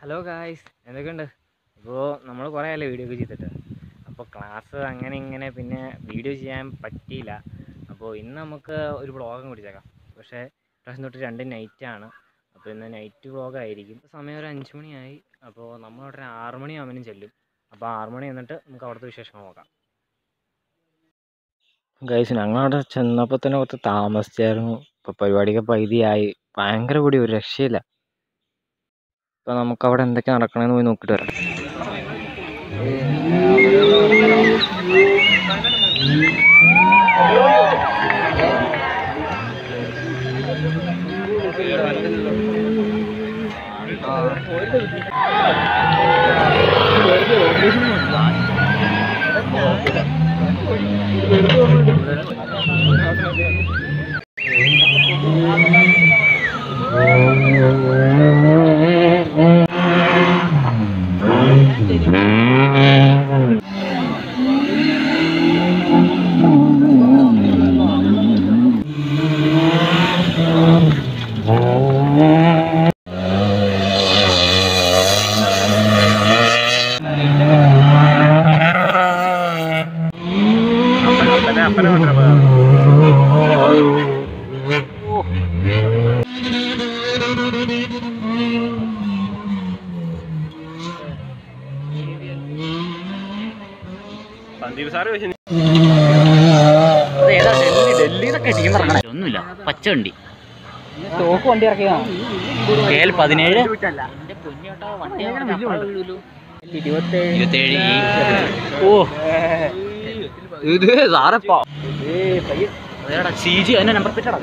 Hello guys എന്തൊക്കെയുണ്ട്? അപ്പോൾ നമ്മൾ കുറേ അല്ലേ വീഡിയോ ഒക്കെ ചെയ്തിട്ട്. അപ്പോൾ ക്ലാസ് അങ്ങനെ ഇങ്ങനെ പിന്നെ വീഡിയോ ചെയ്യാൻ പറ്റിയില്ല. അപ്പോൾ ഇന്ന് നമുക്ക് ഒരു വ്ളോഗും കുടിച്ചേക്കാം പക്ഷേ പ്രാവശ്യം തൊട്ട് രണ്ട് നൈറ്റാണ് അപ്പോൾ ഇന്ന് നൈറ്റ് വ്ളോഗ് ആയിരിക്കും. സമയം ഒരു അഞ്ച് മണിയായി. അപ്പോൾ നമ്മളവിടെ ഒരു ആറ് മണിയാകുമ്പോഴും ചെല്ലും. അപ്പോൾ ആറ് മണി എന്നിട്ട് നമുക്ക് അവിടുത്തെ വിശേഷം നോക്കാം. ഗൈസ് ഞങ്ങളവിടെ ചെന്നപ്പോൾ തന്നെ കുറച്ച് താമസിച്ചായിരുന്നു. ഇപ്പോൾ പരിപാടിയൊക്കെ പകുതിയായി. ഭയങ്കര കൂടി ഒരു രക്ഷയില്ല. നമുക്ക് അവിടെ എന്തൊക്കെ നടക്കണമെന്ന് പോയി നോക്കിയിട്ട് വരാം. സന്ദീപ് സാറ് ഡൽഹി ഡൽഹിന്നൊക്കെ ടീം ഇറങ്ങണ ഒന്നുമില്ല പച്ച വണ്ടി സ്റ്റോക്ക് വണ്ടി ഇറക്കിയതാണ് കെ എൽ പതിനേഴ് ഇരുപത്തേഴ് ഓ. ഇത് സാറപ്പാ? അതേടാ സി ജി അതിന്റെ നമ്പർ പ്ലേറ്റാടാ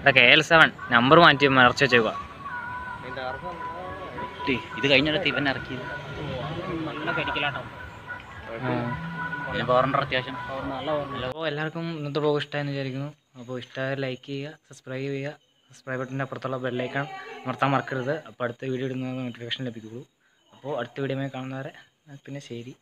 എടാ കെ എൽ സെവൻ നമ്പർ മാറ്റി മറച്ച് വെച്ചേക്കുക ഇത് കഴിഞ്ഞിടത്ത് ഇവൻ ഇറക്കിയത്. നല്ല കരിക്കലാട്ടോ പിന്നെ പവറുണ്ടോ അത്യാവശ്യം. അപ്പോൾ എല്ലാവർക്കും ഇന്നത്തെ ബ്ലോഗ് ഇഷ്ടമായെന്ന് വിചാരിക്കുന്നു. അപ്പോൾ ഇഷ്ടമായ ലൈക്ക് ചെയ്യുക സബ്സ്ക്രൈബ് ചെയ്യുക സബ്സ്ക്രൈബ് ബട്ടന്റെ അപ്പുറത്തുള്ള ബെല്ലൈക്കൺ അമർത്താൻ മറക്കരുത്. അപ്പോൾ അടുത്ത വീഡിയോ ഇടുന്ന നോട്ടിഫിക്കേഷൻ ലഭിക്കുള്ളൂ അപ്പോൾ അടുത്ത വീഡിയോ കാണുന്നവരെ പിന്നെ ശരി.